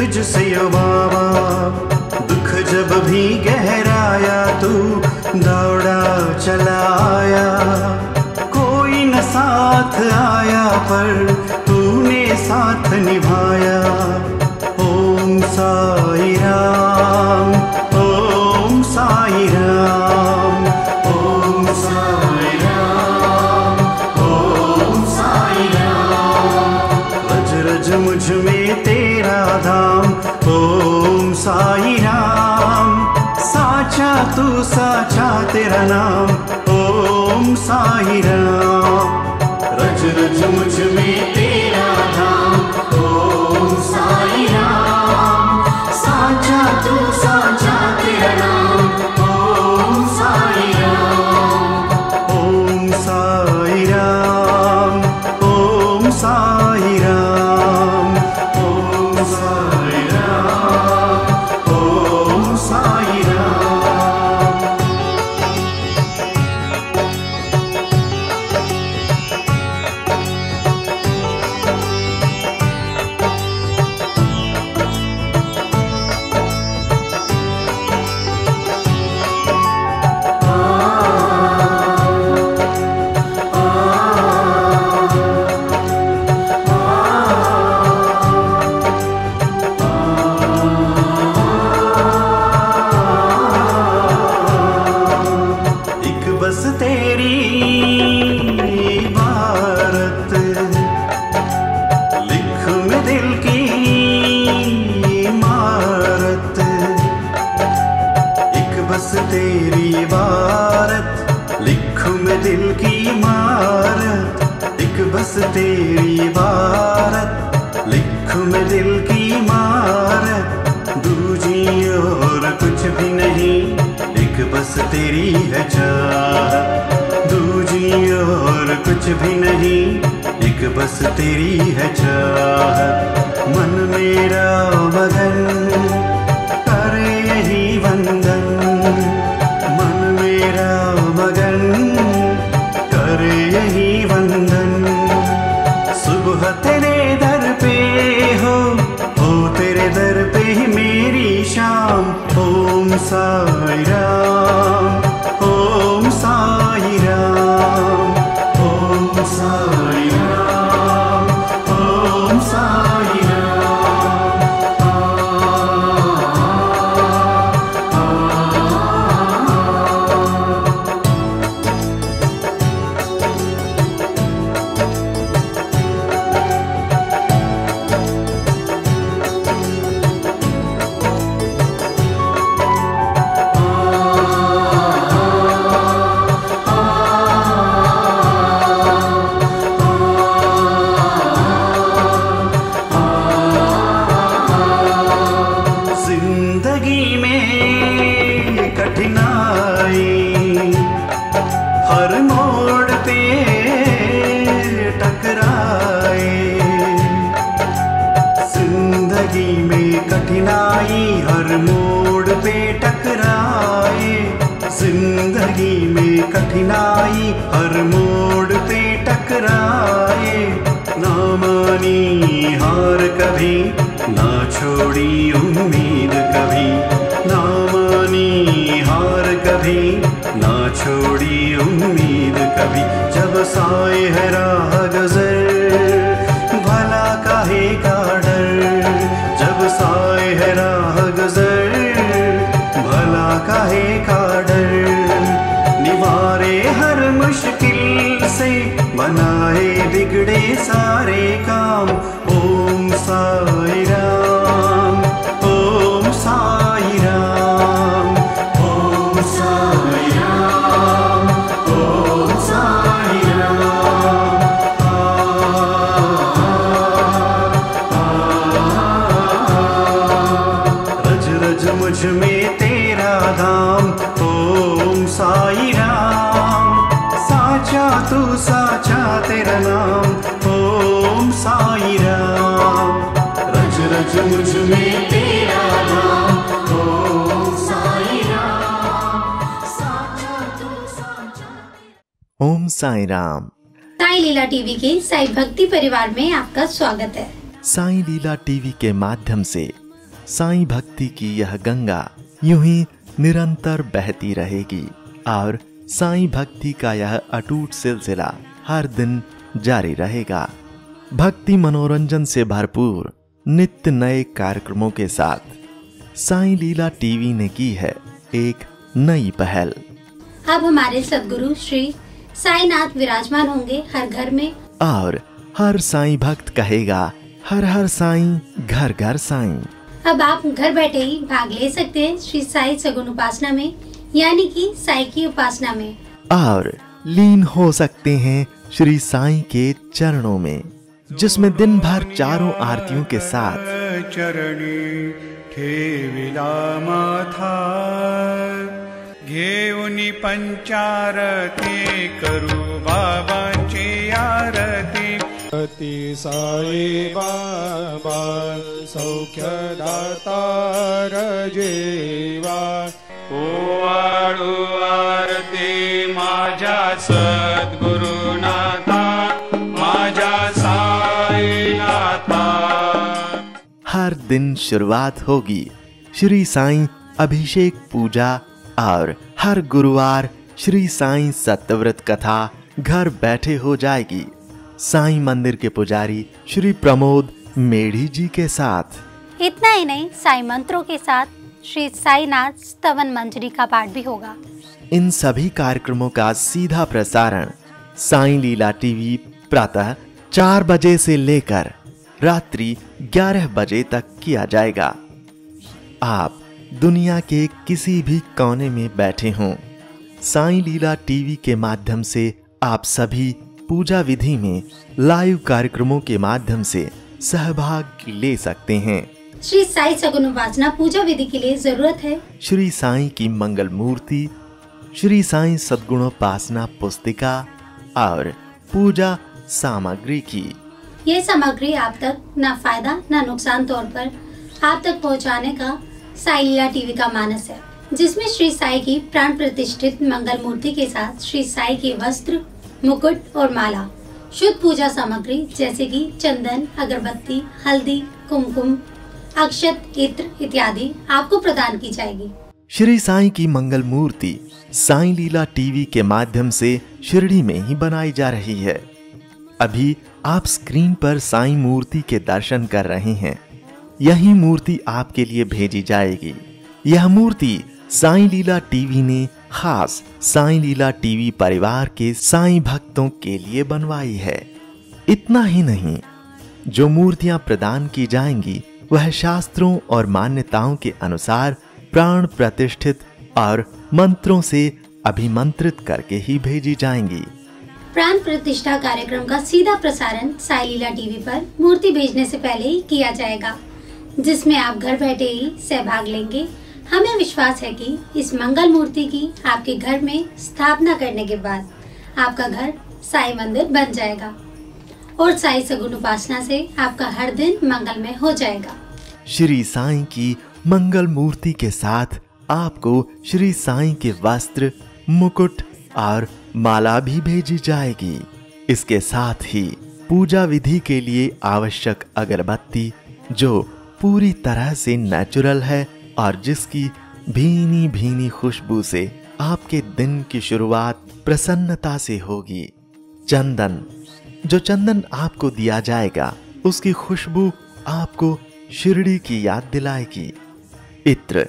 तुझसे ओ बाबा, दुख जब भी गहराया तू, दौड़ा चलाया। कोई न साथ आया, पर तूने साथ निभाया। साचा, तू साचा, तेरा नाम ओम साई राम। रज रज मुझमें तेरा धाम, ओम साई राम। साचा, तू बस तेरी बारत, लिख में दिल की मारत दूजी और कुछ भी नहीं, एक बस तेरी है चाहत दूजी और कुछ भी नहीं, एक बस तेरी है चाहत मन मेरा साई ज़िंदगी में कठिनाई हर मोड़ पे टकराए। ना मानी हार कभी, ना छोड़ी उम्मीद कभी। ना मानी हार कभी, ना छोड़ी उम्मीद कभी। जब साए है राह गुजर राम। साचा तू साचा तेरा नाम। ओम साई राम। रज रज मुझमें तेरा धाम ओम साई राम। साचा तू साचा ओम साई राम। साई लीला टीवी के साई भक्ति परिवार में आपका स्वागत है। साई लीला टीवी के माध्यम से साई भक्ति की यह गंगा यूँ ही निरंतर बहती रहेगी। और साईं भक्ति का यह अटूट सिलसिला हर दिन जारी रहेगा। भक्ति मनोरंजन से भरपूर नित्य नए कार्यक्रमों के साथ साईं लीला टीवी ने की है एक नई पहल। अब हमारे सदगुरु श्री साईनाथ विराजमान होंगे हर घर में। और हर साईं भक्त कहेगा हर हर साईं घर घर साईं। अब आप घर बैठे ही भाग ले सकते हैं श्री साई सगुन उपासना में। यानी कि साई की उपासना में। और लीन हो सकते हैं श्री साई के चरणों में जिसमें दिन भर चारों आरतियों के साथ। चरणी ठेविला माथा घेऊनी पंचारती करू बाबांची आरती। अति साई बाबा सौख्यदातार जेवा सद्गुरुनाथा माझ्या साईनाथा। हर दिन शुरुआत होगी। श्री साईं अभिषेक पूजा और हर गुरुवार श्री साईं सत्यव्रत कथा घर बैठे हो जाएगी। साईं मंदिर के पुजारी श्री प्रमोद मेढ़ी जी के साथ। इतना ही नहीं साई मंत्रों के साथ श्री साईनाथ स्तवन मंजरी का पाठ भी होगा। इन सभी कार्यक्रमों का सीधा प्रसारण साई लीला टीवी प्रातः चार बजे से लेकर रात्रि ग्यारह बजे तक किया जाएगा। आप दुनिया के किसी भी कोने में बैठे हों साई लीला टीवी के माध्यम से आप सभी पूजा विधि में लाइव कार्यक्रमों के माध्यम से सहभाग ले सकते हैं। श्री साई सगुन उपासना पूजा विधि के लिए ज़रूरत है। श्री साई की मंगल मूर्ति श्री साईं सद्गुणोपासना पुस्तिका और पूजा सामग्री की। ये सामग्री आप तक न फ़ायदा, न नुकसान तौर पर आप तक पहुँचाने का साई टीवी का मानस है, जिसमें श्री साई की प्राण प्रतिष्ठित मंगल मूर्ति के साथ श्री साई के वस्त्र, मुकुट और माला, शुद्ध पूजा सामग्री जैसे कि चंदन, अगरबत्ती, हल्दी, कुमकुम, अक्षत, इत्र इत्यादि आपको प्रदान की जाएगी। श्री साईं की मंगल मूर्ति साईं लीला टीवी के माध्यम से शिरडी में ही बनाई जा रही है। अभी आप स्क्रीन पर साईं मूर्ति के दर्शन कर रहे हैं। यही मूर्ति आपके लिए भेजी जाएगी। यह मूर्ति साईं लीला टीवी ने खास साईं लीला टीवी परिवार के साईं भक्तों के लिए बनवाई है। इतना ही नहीं, जो मूर्तियाँ प्रदान की जाएँगी, वह शास्त्रों और मान्यताओं के अनुसार प्राण प्रतिष्ठित और मंत्रों से अभिमंत्रित करके ही भेजी जाएँगी। प्राण प्रतिष्ठा कार्यक्रम का सीधा प्रसारण साई लीला टीवी पर मूर्ति भेजने से पहले ही किया जाएगा जिसमें आप घर बैठे ही सहभाग लेंगे। हमें विश्वास है कि इस मंगल मूर्ति की आपके घर में स्थापना करने के बाद आपका घर साई मंदिर बन जाएगा और साई सगुन उपासना से आपका हर दिन मंगलमय हो जाएगा। श्री साई की मंगल मूर्ति के साथ आपको श्री साईं के वस्त्र, मुकुट और माला भी भेजी जाएगी। इसके साथ ही पूजा विधि के लिए आवश्यक अगरबत्ती, जो पूरी तरह से नेचुरल है और जिसकी भीनी भीनी खुशबू से आपके दिन की शुरुआत प्रसन्नता से होगी। चंदन, जो चंदन आपको दिया जाएगा, उसकी खुशबू आपको शिरडी की याद दिलाएगी। इत्र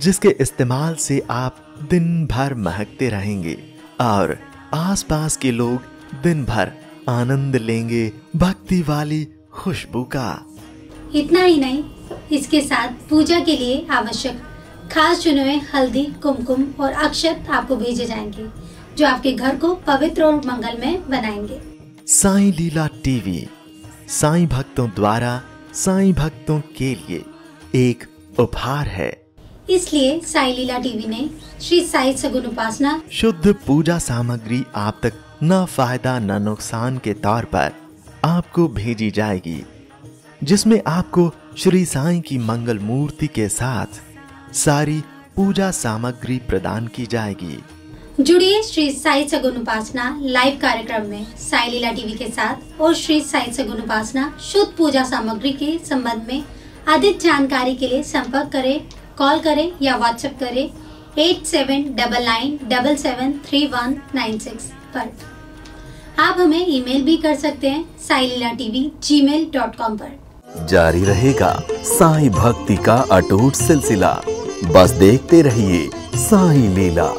जिसके इस्तेमाल से आप दिन भर महकते रहेंगे और आसपास के लोग दिन भर आनंद लेंगे भक्ति वाली खुशबू का। इतना ही नहीं इसके साथ पूजा के लिए आवश्यक खास चुने हुए हल्दी कुमकुम और अक्षत आपको भेजे जाएँगे जो आपके घर को पवित्र और मंगलमय बनाएँगे। साई लीला टीवी साई भक्तों द्वारा साई भक्तों के लिए एक उपहार है। इसलिए साई लीला टीवी ने श्री साई सगुन उपासना शुद्ध पूजा सामग्री आप तक न फ़ायदा न नुकसान के तौर पर आपको भेजी जाएगी जिसमें आपको श्री साई की मंगल मूर्ति के साथ सारी पूजा सामग्री प्रदान की जाएगी। जुड़िए श्री साई सगुन उपासना लाइव कार्यक्रम में साई लीला टीवी के साथ और श्री साई सगुन उपासना शुद्ध पूजा सामग्री के संबंध में अधिक जानकारी के लिए संपर्क करें, कॉल करें या व्हाट्सएप करें eight seven double nine double seven three one nine six पर। आप हमें ईमेल भी कर सकते हैं Saileela TV gmail dot com पर। जारी रहेगा साई भक्ति का अटूट सिलसिला। बस देखते रहिए साई लीला।